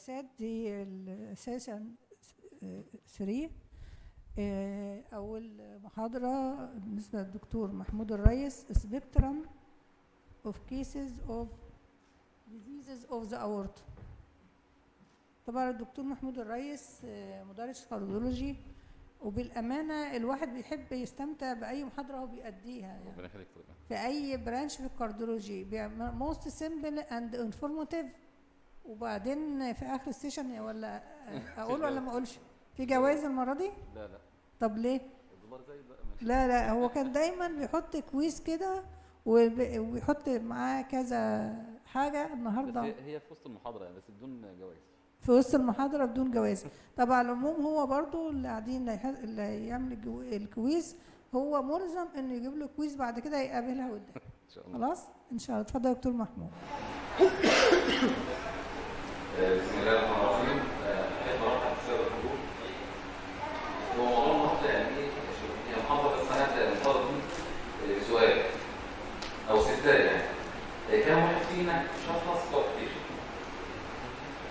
جلسات دي ال session 3 أول محاضرة بالنسبة للدكتور محمود الريس spectrum of cases of diseases of the aorta. طبعا الدكتور محمود الريس آه، مدرس cardiology وبالأمانة الواحد بيحب يستمتع بأي محاضرة هو بيأديها يعني. ربنا يخليك في أي branch في ال cardiology most simple and informative وبعدين في آخر ال session ولا أقول ولا ما أقولش؟ في جوائز المرة دي؟ لا لا. طب ليه؟ الدولار زايد بقى ماشي. لا لا هو كان دايما بيحط quiz كده وب- وبيحط معاه كذا حاجة النهارده. هي هي في وسط المحاضرة يعني بس بدون جوائز في وسط المحاضرة بدون جوائز طبعا على العموم هو برضو اللي قاعدين اللي هيح- اللي يعمل الجو- ال quiz هو ملزم إنه يجيب له كويز بعد كده يقابلها قدام. إن شاء الله. خلاص؟ إن شاء الله. اتفضل يا دكتور محمود. بسم الله الرحمن الرحيم. أحب أرحب بسبب الحضور. هو موضوع المحاضره يعني هي محاضره بس أنا آه، سؤال أو ستات يعني. كم واحد فينا شخص كواليفيكيشن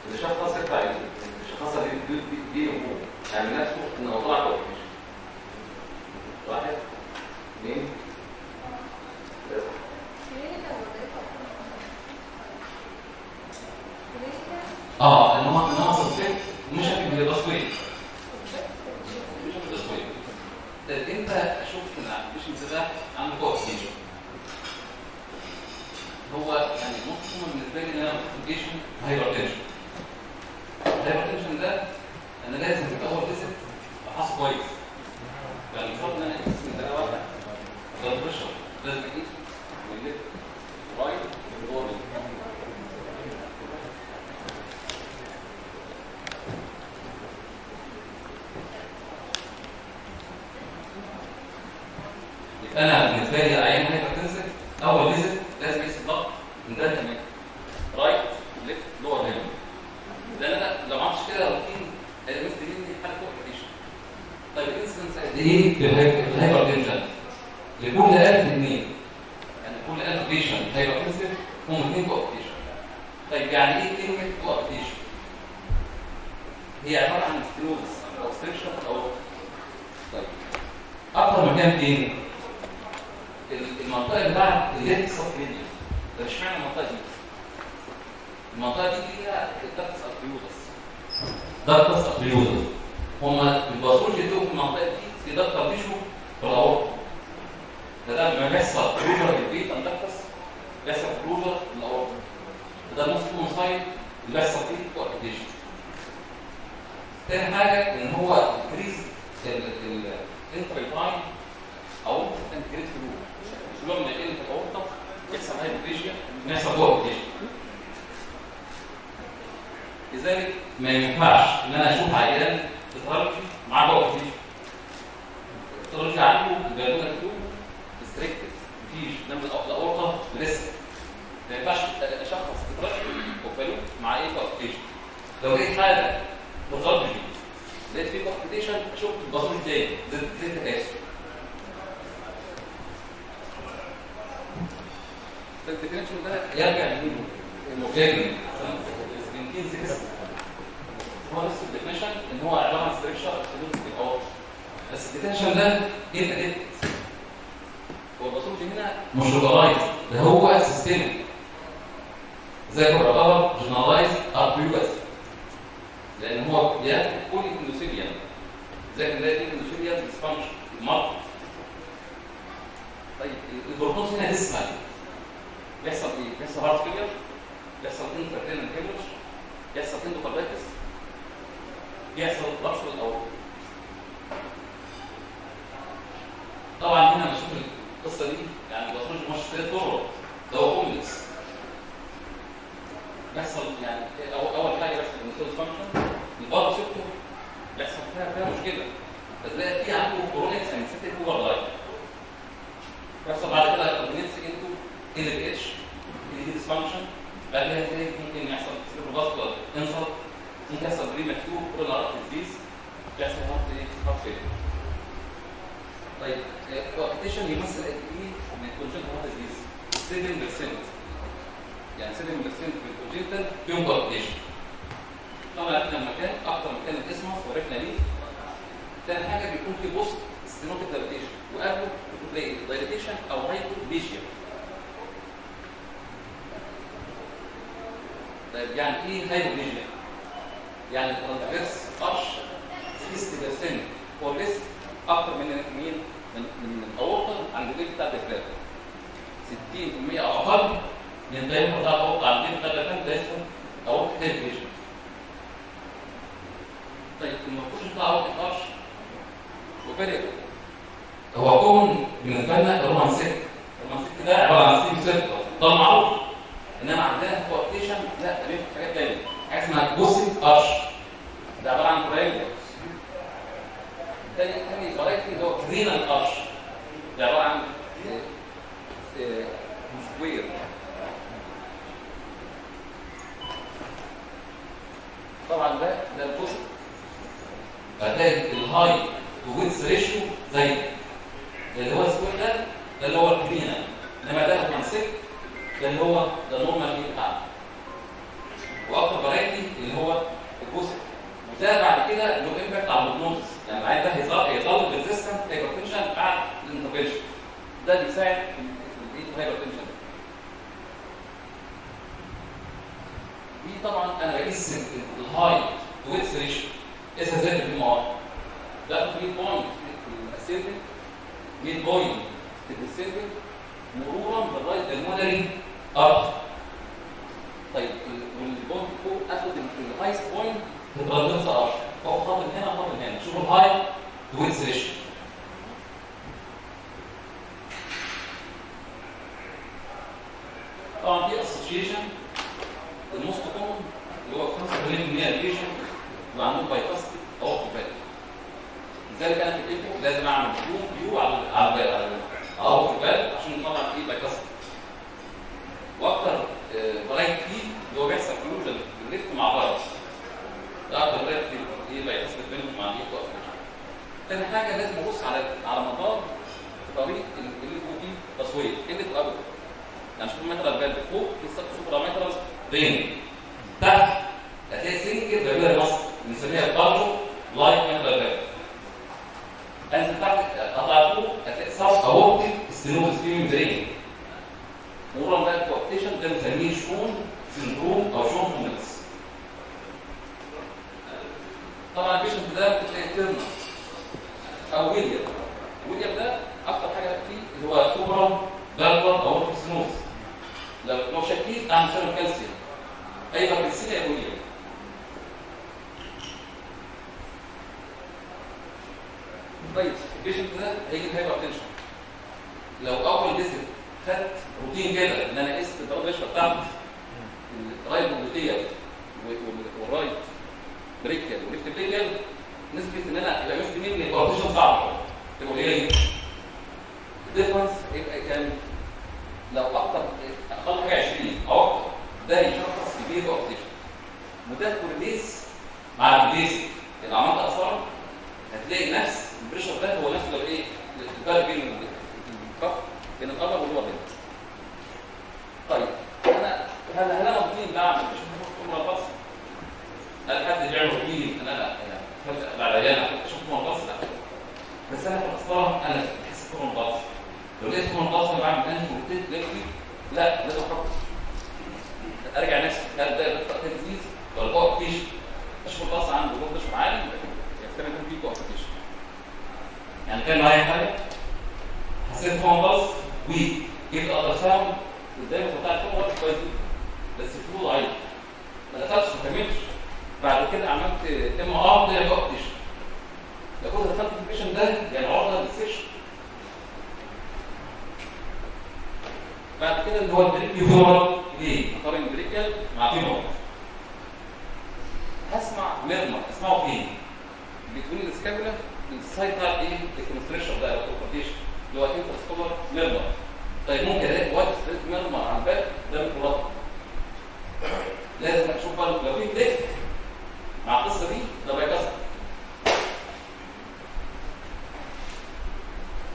اللي شخص يطلع إيه؟ اللي دي هو يعني نفسه إنه طلع كواليفيكيشن واحد اثنين آه هو سسبكت مش هتبقى تصوير مش هتبقى تصوير طيب انت شفت الابلكيشن ده عنده كواليفيكيشن هو يعني مفهوم بالنسبة لي إن أنا كواليفيكيشن hypertension ال hypertension ده أنا لازم في اول visit افحص كويس يعني المفروض ان أنا اقيس من ده واحد ده ال pressure لازم اقيسه وال left right وال lower يبقى أنا بالنسبة لي العيان hypertensive أول visit لازم اقيس الضغط من ده تمام right left lower limb لأن أنا لو ما عملتش كده روتين هيبقى مني حالة coarctation طيب ال incidence قد إيه لل hypertension لكل 1000 اثنين يعني كل 1000 patient hypertensive هم اثنين coarctation طيب يعني إيه كلمة coarctation هي عبارة عن stenosis أو constriction أو طيب أكتر مكان فين؟ المنطقة اللي بعد ال left subclavian. طب اشمعنى المنطقة دي؟ المنطقة دي فيها ال ductus arteriosus ductus arteriosus هما ال pathology دول في المنطقة دي في ductal tissue في الاورطه ده لما بيحصل closure لل patent ductus بيحصل closure للاورطه ده نص ساين اللي بيحصل فيه coarctation تاني حاجة إن هو انكريز الانتريتاين أو انكريز فلو لما يقل في الاورطه يحصل هايبريشيا يحصل كوارتيشن لذلك ما ينفعش إن أنا أشوف عيان بترجي مع كوارتيشن الترجي عنده البالونه فلو ريستريكتد مفيش دم الاورطه لسه. ما ينفعش أشخص بترجي وفلو مع إيه كوارتيشن لو لقيت حاله بترجي لقيت فيه كوارتيشن أشوف الباثولوجي تاني زي زي فالديفينيشن ده يرجع لمين؟ المفاجئ هو نفس الديفينيشن ان هو عباره عن الأول بس الديفينيشن ده جيت اديت هو الباثولوجي هنا مش لوكالايز ده هو systemic زي ما يعتبر generalized arteriopathy لأن هو بياخد كل endothelium زي ما نلاقي endothelial dysfunction مرض طيب ال prognosis هنا اسمها بيحصل إيه؟ بيحصل heart failure بيحصل intracranial hemorrhage بيحصل endocarditis بيحصل rupture الاورطه طبعا هنا مشهور القصة دي يعني مش ثلاث طرق ده هو كومبلكس بيحصل يعني أول حاجة بيحصل النيوترال فانكشن البارا سيكتور بيحصل فيها فيها مشكلة. فتلاقي في عنده كورونيك سنسيتيف اوفر لايف بيحصل بعد كده كومبلكس انتو ال بي اتش دي ديسفانكشن بعد كده تلاقي ممكن يحصل سيرفاسكولار انسلت ممكن يحصل بريماتور كورونار ديزيز بيحصل heart heart failure طيب coarctation يمثل قد إيه؟ من ال congenital heart disease 7% يعني 7% من ال congenital فيهم coarctation قلنا عرفنا المكان أكتر مكان ال isthmus وعرفنا ليه. تاني حاجة بيكون في post stenotic dilatation وقبله بيكون تلاقي dilatation أو hypoplasia طيب يعني إيه هايبوبيشيا؟ يعني الترانسفيرس ارش 60% هو لسه أكتر من مين؟ من من الاورطه عند الرجل بتاعت الفلاج 60% أو أقل من الدايره بتاع الاورطه عند الرجل بتاعت الفلاج ده اسمه اورطه هايبوبيشيا طيب المفروض يطلع اورطه ارش وفرق هو كون بالنسبة لنا الرومانسيك ال Romanesque ده عبارة عن semicircle ده معروف. إنما عندنا coarctation لا ده بيبقى حاجات ثانية Gothic arch ده عباره عن triangle تاني تاني variety اللي هو crenel arch ده عباره عن square طبعا ده ده الجوسيك هتلاقي الهاي to width ratio زي اللي هو ال square ده ده اللي هو ال crenel انما ده ال Romanesque ده اللي هو ده ال normal مين بتاعنا الجزء وده بعد كده له impact على ال prognosis يعني العيان ده هيظل resistant hypertension بعد ال intervention ده بيساعد في الايد hypertension دي طبعا أنا بقيس الهاي ويتس ريشيو اس زائد في المعادله ده 100 بوينت في السيرفل 100 بوينت في السيرفل مرورا بالرايت المونري ارض طيب والبوينت فوق اخد الهايست بوينت في الترانزيت ارض فوق خط هنا خط هنا. شوفوا الهاي ويتس ريشيو طبعا في اسوشيشن الموست كومن اللي هو 85% البيشن اللي عندهم بايباستي أو اوكوبات لذلك أنا في الايكو لازم اعمل فيو فيو على على على أو اوكوبات عشان نطلع فيه بايباستي وأكتر فرايت فيه اللي هو بيحصل الليفت مع بعض. فرايت فيه إيه بايباستي بينهم مع وأكتر تاني حاجة لازم أبص على على مدار طريق اللي هو فيه تصوير اللي في الابد يعني شوف المتر البال فوق في سب سوبرامترز رين تحت هتلاقي سنجل بابيلر مصر. بنسميها البارجو لايت متر البال انزل تحت أطلع فوق هتلاقي سب اورتيك ستينوز سكيمينج رين مرورا بقى الكوابتيشن ده بنسميه شون سندروم أو شون فوميتس طبعا البيشنت ده بتلاقي تيرنر أو ويليام ويليام ده أكتر حاجة فيه اللي هو سوبرا بالبر أو ستينوز لو لو شكيت اعمل سيرم كالسيوم. أي بكتيريا يا ويليام طيب البيشنت ده هيجي بهايبر تنشن لو أول فيزيت خدت روتين كده إن أنا قست الضرب الاشفه بتاعتي الرايت والرايت بريكال وليفت بريكال نسبه إن أنا يبقى مست مني. البارتيشن صعب تبقى قليله الديفرنس يبقى كام لو أكتر أقل حاجة 20 أو أكتر ده يشخص بيه بارتيشن وده كورليس مع البيس اللي عملت اثار هتلاقي نفس البريشر ده هو نفس لو إيه الفرق بين الكف بين القمر هنا طيب أنا هل هل أنا روتين بعمل بشوف كم بص هل حد بيعمل روتين أنا لا يعني بس أنا في الاصطلاح أنا بحس بص لو لقيت كم بص أنا بعمل انهي لا لازم أحط أرجع نفسي. ده ده تنزيز ولا فوق فيش أشوف البص عنده مش عالي يحتمل يكون فيه فوق فيش يعني كان معايا حاجة؟ حسيت فوق بص ويك جبت أقدر ساوند قدامي بتاع الفوق وقت كويس بس الفلو ضعيف. ما دخلتش ما كملتش. بعد كده عملت ام ار طلع فوق دخلت في البيشن ده يعني عرضة للسيشن بعد كده اللي هو البريك فيمورال ليه؟ اقارن البريكال مع فيمورال هسمع ميرمر أسمعه فين؟ بتقول السكابولا السايد بتاع إيه؟ الكونستريشن ده أو الكورديشن اللي هو انترسكولار ميرمر طيب ممكن ألاقي وقت ستريت ميرمر على الباك ده بالكولات لازم أشوف بقى لو في كليك مع القصة دي ده بيكسر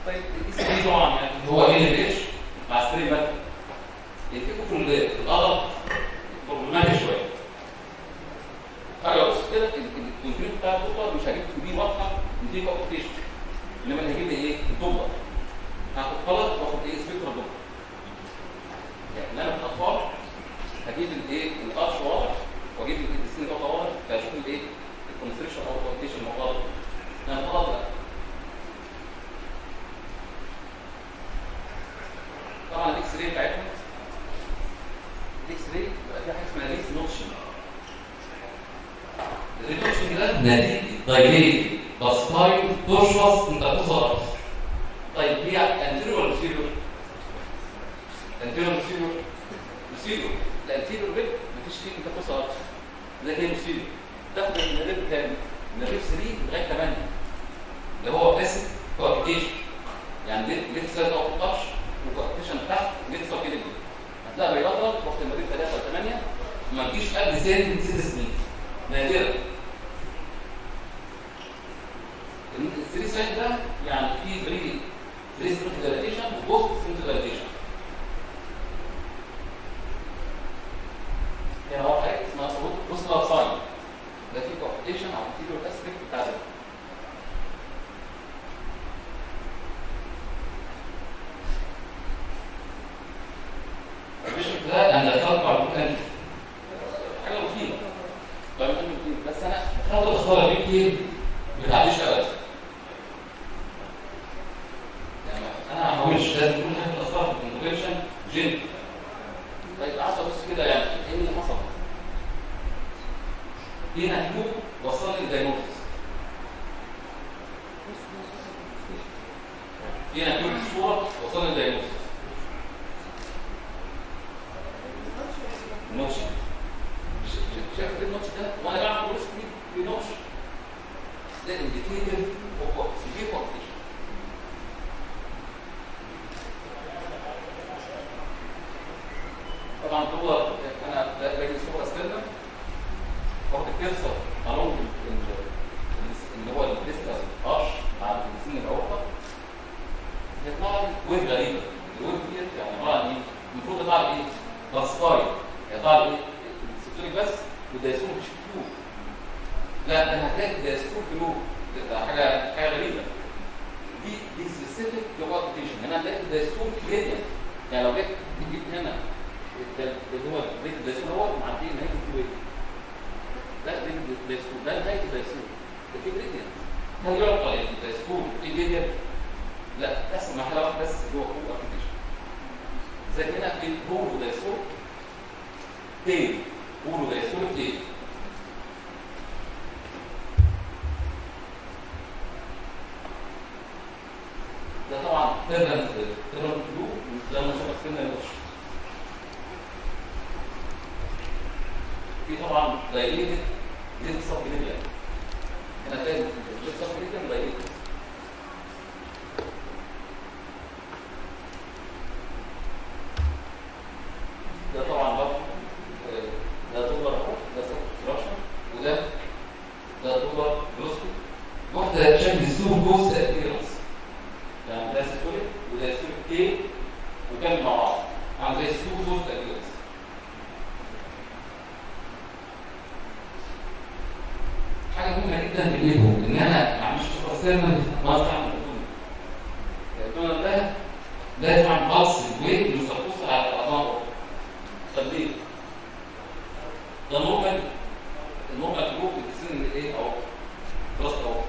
طيب سي دي طبعا يعني هو إيه اتش مع ستريت ميرمر يتفقوا في ال- في القدر بروبلماتيك شوية قلت لك الكونتينيو بتاع الدوبلر مش هجيب دي واضحه ان دي كوبتيشن انما اللي هجيب لي إيه؟ الدوبلر هاخد قلم واخد إيه؟ سبيكتر دوبلر يعني أنا في الاطفال هجيب الايه؟ الارش واضح واجيب السن واضح فاشوف الايه؟ الكونستريكشن أو الكوبتيشن مقابل أنا غلط لا طبعا ال X-ray بتاعتنا ال X-ray بيبقى فيها حاجة اسمها rib notching ال rib notching ده نتيجه dilated vascular تشخص انت هتوصل أكتر طيب هي anterior ولا posterior؟ anterior ولا posterior؟ posterior ال anterior rib مفيش فيه انت توصل أكتر ده هي posterior تاخد من ال rib كام؟ من ال rib 3 لغايه 8 اللي هو باسيف كوابيتيشن يعني ليه ليه سايد أو طرش وكوابيتيشن تحت ليه تساوي كده هتلاقي بيضغط وقت ما بين 3 و 8 ما تجيش قبل سن 6 سنين نادرا الثري سايد ده يعني في بري بري سنت دايليتيشن وبوست سنت دايليتيشن هنا هو حاجة اسمها بوست لاف ساين ده في كوابيتيشن أو انتيريور اسبكت بتاع ده الفيجن ده أنا دخلت على المكان حاجة مفيده طيب أنا مفيد بس أنا خدت الخطوه دي كتير ما بتعديش ابدا يعني أنا ما هقولش لازم كل حاجة تاثر في الكونفكشن جن طيب قعدت ابص كده يعني إيه اللي حصل؟ هنا كيو وصلني للدايجنوستس هنا كيو الصورة وصلني للدايجنوستس نوتش شايف النوتش ده؟ وأنا بعمل كورس في نوتش ده انديكيتور اوف سيفير كومبليشن طبعا هو أنا باجي صورة استلم واخد الكرسر along اللي هو الديستال ارش مع السن الاورطه يطلع لي ويف غريبه الويف ديت يعني عباره عن إيه؟ المفروض يطلع لي إيه؟ باسكاي يطلع لي إيه؟ السيستوليك بس والدايسون مفيش فلو أنا هتلاقي الدايسون فلو حاجة حاجة غريبة. دي دي سبيسيفيك لغه ابلكيشن هنا هتلاقي الدايسون في جدا يعني لو جيت جيت هنا اللي هو ريت الدايسون هو معدي نهايه الفلويد ده ريت الدايسون ده نهايه الدايسون ده في جريدينت هل يعطى الدايسون في جريدينت؟ لا. اسمع حاجة واحدة بس جوه كل ابلكيشن زي هنا في بولو دايسون تاني. بولو دايسون تاني. ده طبعا تيرنت تيرنت فلو ده مشابه سن الوش في طبعا دايليتد ديت سب ليبيا هنا تاني ديت سب ليبيا دايليتد ده طبعا برضه ده دولار اهو ده سكراشن وده ده دولار جلوسكو واحدة شكل سوق جوز ابيرنس يعني ده سيكوليك وده سيكوليك كي وكان مع بعض عامل زي السوق جوز ابيرنس حاجة مهمه جدا بالايبو ان أنا ما اعملش شفره سيرمال ما استعمل الدونر ده ده يفهم خالص الويت المستقص على الاعضاء طب ليه؟ ده نورمال النورمال جروب بتسن إيه اهو خلاص اهو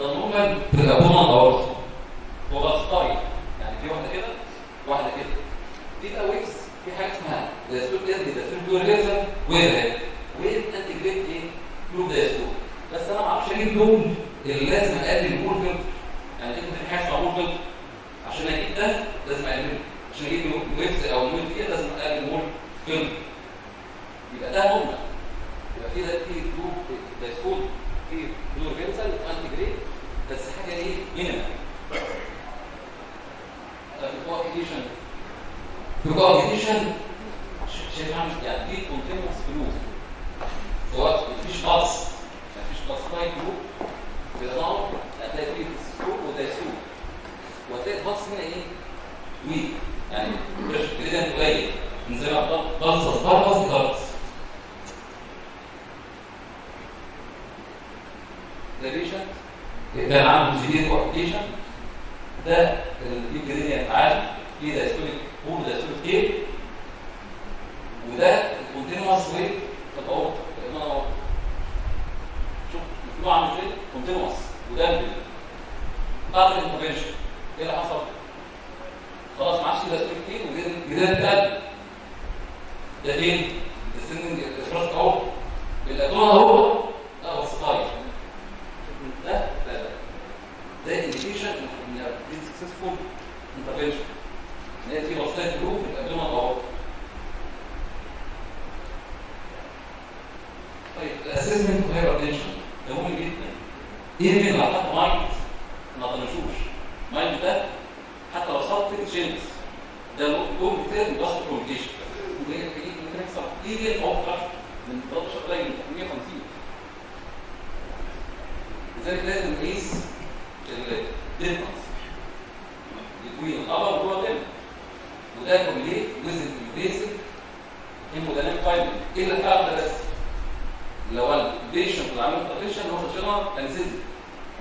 ده نورمال في الابومن اهو هو بس طاير يعني في واحدة كده واحدة كده في بقى ويكس في حاجة اسمها ده سلوك اند ده سلوك دور ليزر وير وير انت جريد إيه؟ ده سلوك بس أنا ما أعرفش أجيب دول اللي لازم أقلل فلتر يعني أنت في حاجة اسمها بول فلتر عشان أجيب ده لازم أقلله. عشان أجيب ويبز أو نول دي لازم أقلل مول فيلم يبقى ده نورمال يبقى في ده في جروب دايسكول في بلور فينسل انتي جريد بس حاجة إيه؟ مينيمال في كوابيتيشن في كوابيتيشن شايف يعني دي كونتينوس فلو سواء مفيش باص مفيش باص باي جروب بيضاعف هتلاقي فيه سلوك ودايسول وهتلاقي الباص هنا إيه ويك يعني جريدنت قليل من زي ما بلصص بلصص بلص ده بيشنت كان عنده سيفير كوابيتيشن ده البيج جريدينت عالي في دايستوليك بول دايستوليك كير وده الكونتينوس في الاورطه في الاورطه شوف الفلو عامل إزاي؟ كونتينوس وده بعد الانترفنشن إيه اللي حصل؟ خلاص ما عادش في دايستوليك كير وجريدينت قل ده فين؟ السندنج الافراز اهو الادوان أهو لا هو سكاي ده ده ده ده انديكيشن ان دي سكسسفول انترفنشن ان هي في وسائل جروب في الادوان اهو الاسسمنت هايبرتنشن ده مهم جدا إيه اللي حط مايند ما تنسوش مايند ده حتى لو في تشينجز ده لون بتاعي بس كوميونيكيشن ممكن ممكن يحصل إيه أو من 13 قليل من 150 لذلك لازم نقيس الديفرنس بين الابر واللور ليم وده كومبليت ويز البيسك هيموديناميك فايبر إيه اللي فعل ده بس لو البيشنت اللي عمل تريشن هو جنرال انستيزيا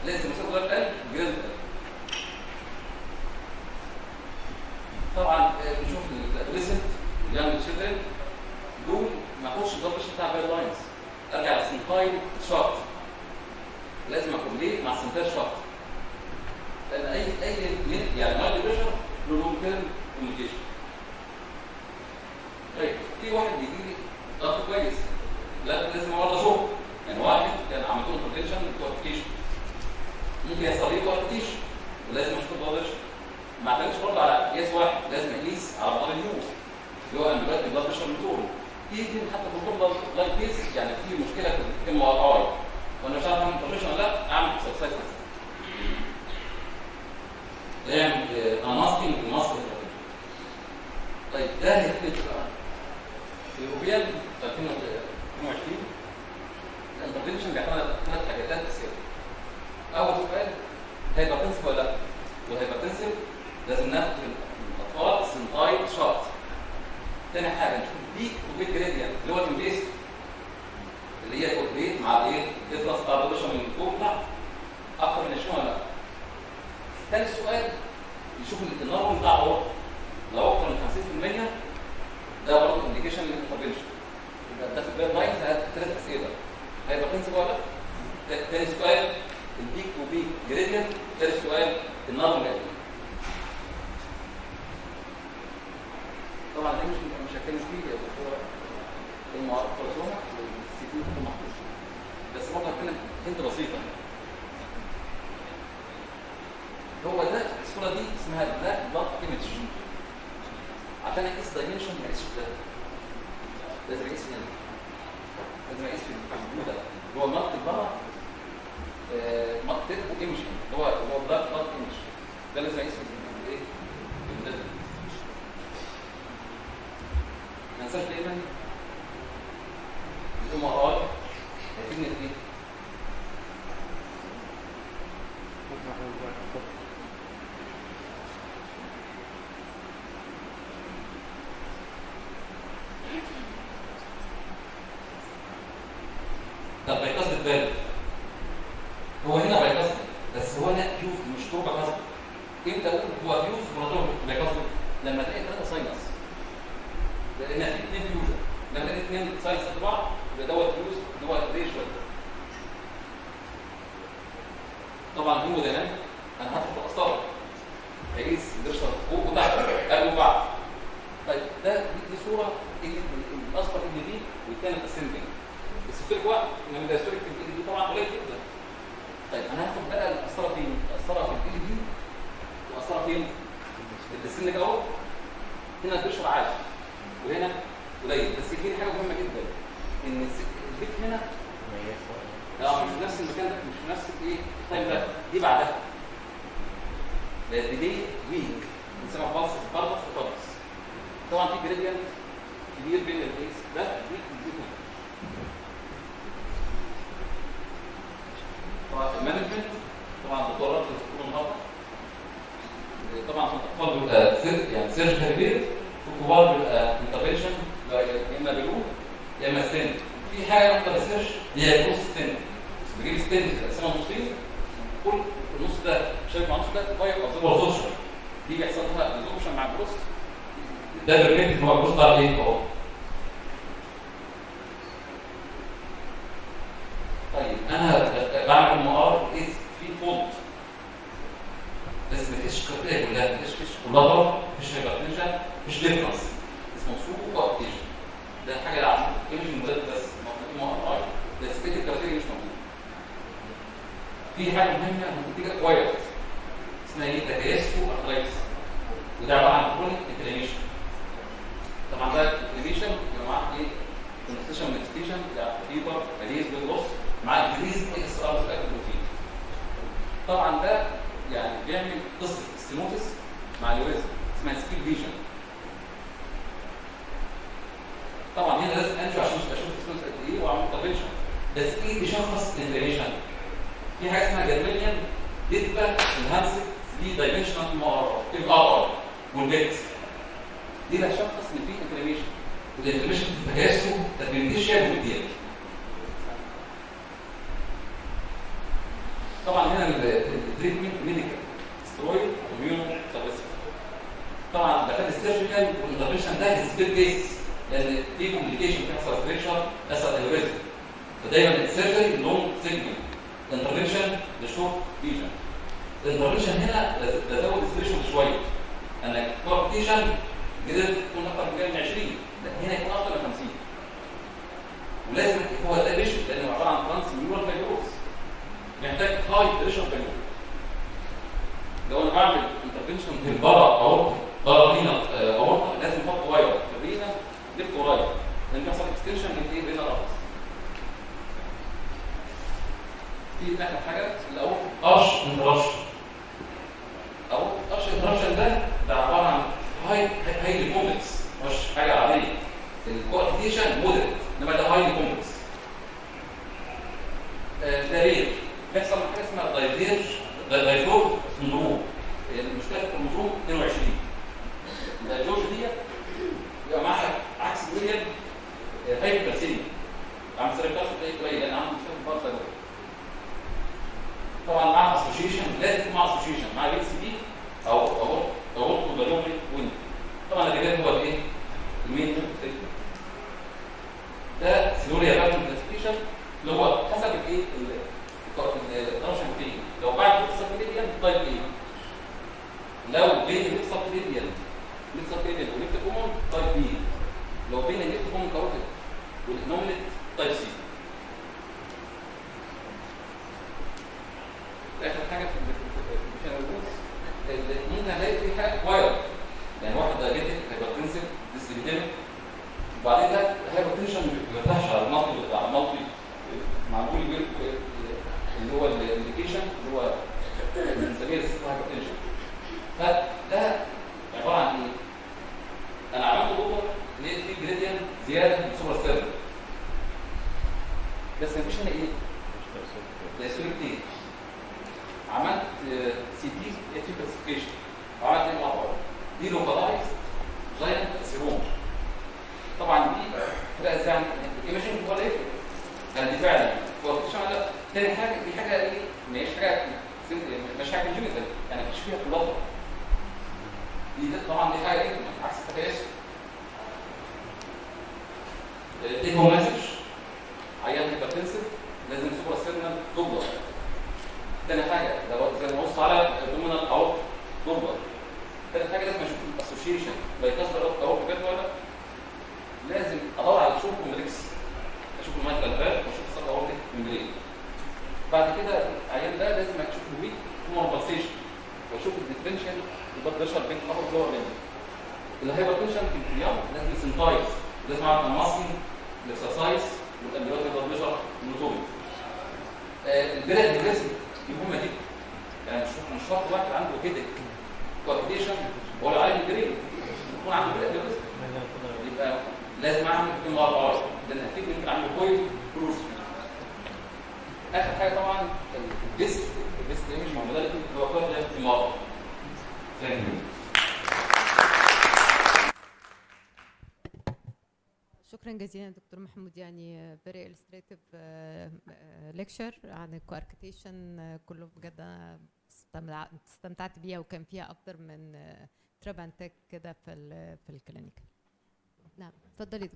لازم ده القلب جريد طبعا بنشوف الادريسنت اليانج تشيلدرن دول ما اخدش الضبط بتاع جايد لاينز. أرجع للسنتايل شارت لازم اكون ليه؟ مع السنتايل شارت لأن اي اي يعني مايل بريشر له لونج تيرم كوميونيكيشن طيب في واحد بيجي لي ضغط كويس لا لازم اقعد أشوف يعني واحد كان عملت له انترفنشن كواليفيكيشن ممكن يحصل ليه كواليفيكيشن ولازم أشوف البلد ما اعتمدش برضه على قياس واحد لازم اقيس على بعض النيوز اللي البلاد بريشر يجي حتى في الطب لايك كيس يعني في مشكلة في الام ار اي وأنا مش عارف اعمل انترفنشن ولا لأ اعمل اكسرسايز اعمل اناستنج الماسك طيب ده هيختلف بقى في اوروبيان 2022 الانترفنشن بيعتمد على ثلاث حاجات اساسيه أول سؤال هايبرتنسف ولا لأ؟ والهايبرتنسف لازم ناخد في الاطفال سنتايل شارت تاني حاجة نشوف بيك وبيك جريديان اللي هو الانبيس اللي هي كوبريت مع الايه ديفرنس بتاع الريليشن من فوق لتحت أكتر من 20 ولا لا تاني سؤال يشوف النورم بتاع العرض لو أكتر من 50% ده برضه انديكيشن للانترفنشن يبقى ده في البير لاين ثلاث اسئله هايبرتنسف ولا لا تاني سؤال البيك وبيك جريديان ثالث سؤال النورم جاي طبعا دي مش مش هتكلم فيه يا دكتوره المعارف خلصوها والسي في كله محفوظ بس برضه هتكلم هنت بسيطه هو ده الصورة دي اسمها بلاك بلاد ايمج عشان اقيس دايمنشن ما اقيسش ده لازم اقيس هنا. لازم اقيس في الفيو ده هو المنطق بره منطق ايمج هو هو بلاك بلاد ايمج ده لازم اقيس في إيه؟ في الداتا ما ننساش دايما 2 ins 2 كبير بين البيس ده ويك ويك طبعا المانجمنت طبعا اللي بتكون النهارده طبعا في الاطفال بيبقى يعني سيرجيكال بير الكبار بيبقى انترفنشن يا إما بيقول يا إما ستنت في حاجة واحدة ريسيرش هي كروس ستنت بجيب ستيند اقسمها نصين. كل النص ده شايف مع النص ده فاير ابزوربشن دي بيحصل لها ابزوربشن مع البروس ده برنامج ده إيه اهو طيب أنا بعمل ام ار في فولت بس ما فيش كارتيه كلها ما كلها ضرب ما فيش هايبرتنشن مش ديفرنس اسمه سوق كوارتيشن ده حاجة العقل ايمج موديل بس. موجود ام ار آي. بس كده الكارتيه مش موجود. في حاجة مهمة تيجي واير اسمها إيه؟ تكيسو ارترايتس وده عبارة عن كرونيك انفلاميشن طبعا ده انفلاميشن يبقى معاه إيه كونستيشن ميديتيشن فيبر ريز باللوس مع انكريز إكس ار في البروتين طبعا ده يعني بيعمل قصة ستينوتس مع الوريزم اسمها سكيل فيجن طبعا هنا لازم انجو عشان أشوف ستينوتس قد إيه وأعمل انترفنشن بس إيه بيشخص الانفلاميشن في حاجة اسمها جدوليا ديتبا انهانسد 3 دايمنشنال ام ار ار والبيت دي هتشخص إن في والانفلاميشن في تجاسه تبريديشيا وميديال طبعا هنا التريتمنت ميديكال سترويد سبسيف طبعا كان السيرجيكال والانترفنشن ده سبيل كيس لأن في كومبليكيشن بتحصل فريكشر يحصل انيوريزم فدايما السيرجري لونج سيجمنت الانترفنشن لشورت فيجن الانترفنشن هنا لازود الثريشولد شوية انك كوارتيشن قدرت تكون أكثر من 20 لا هنا يكون أكثر من 50 ولازم هو ده ريشن لأنه عبارة عن ترانس ميورال فايبروز محتاج هاي بريشر فايبروز لو أنا بعمل انترفنشن في البرا أو برا رينا اورطه لازم أحط واير في الرينا ليفت ورايت لأن بيحصل اكستنشن من إيه؟ بين الرأس في اخر حاجة؟ الأول قش انترشن أو قش انترشن ده ده عبارة عن هاي هاي عاديه الكوارتيشن مودريت انما ده هاي كومبلكس ده رير بيحصل حاجة اسمها دايفيرج دايفيرج سندروم المشكلة في الكروموسوم 22 الدايفيرج دي يبقى معاها عكس ويليام هايبرسيميا عم سيركاس ده قليل لأن عنده مشكله في البارتا ده طبعا مع اسوشيشن لازم يكون مع اسوشيشن مع بي سي دي أو أو أو بالومي وين طبعا الجدال هو الايه المين ده سينوريا باترن كلاسيفيكيشن اللي هو حسب الايه الترشن فيه لو بعد السبكليديان تايب إيه لو بين السبكليديان السبكليديان وليفت كومون تايب بي لو بين الليفت كومون كاروتيد والنوملت تايب سي اخر حاجة في الفينالوس ممكن الاقي في حاجة واير يعني واحد دايابيتك هايبرتنسيف ديسليبيديميك وبعدين ده الهايبرتنشن ما بيرتاحش على المالتي على المالتي معمول اللي هو الانديكيشن اللي هو بنسميه ريسيت هايبرتنشن فده عباره عن إيه؟ أنا عملت اوفر لقيت في جريديان زياده من سوبر سيرفر بس مفيش هنا إيه؟ ده سوري عملت سي دي اتي كلاسيفيكيشن وعملت إيه مع بعض دي لوكالايز جاينت سيروم طبعا دي لا إزاي الايميجنج هو يعني دي فعلا كوارتيشن لا تاني حاجة دي حاجة إيه؟ مش حاجة مش حاجة جينيتال يعني مفيش فيها كلها دي طبعا دي حاجة إيه؟ عكس التكيس. تيك هوم مسج عيان هيبرتنسيف لازم سوبر سيرنال تكبر تاني حاجة لو زي ما نبص على الدومينال أو تكبر تاني حاجة لازم أشوف الأسوشيشن. بيكسر أو بجد ولا؟ لازم أدور على شوف كومبلكس أشوف المايكرال فالف وأشوف السب اورتيك ممبرين بعد كده العيان ده لازم أشوف الويك هو بالسيشن وأشوف الديفرنشال البلد بريشر بين الابر واللور ليمب الهايبرتنشن في الكليام لازم سنتايز لازم أعرف الماسكينج الاكسرسايز والامبيوتيك بلد بريشر والنوتومي البلاد ديجريسيف دي مهمه جدا يعني مش شرط واحد عنده كده كوارتيشن ولا عليه الجرين يكون عنده بلاد ديجريسيف يبقى لازم اعمل اي لأن أكيد ممكن اعمل كويل كروز اخر حاجة طبعا الديسك الديسك هو ار ثانك يو شكرا جزيلا دكتور محمود. يعني very illustrative lecture عن ال coarctation كله بجد استمتعت بيها وكان فيها أكتر من tip and trick كده في في ال clinical نعم اتفضلي دكتور.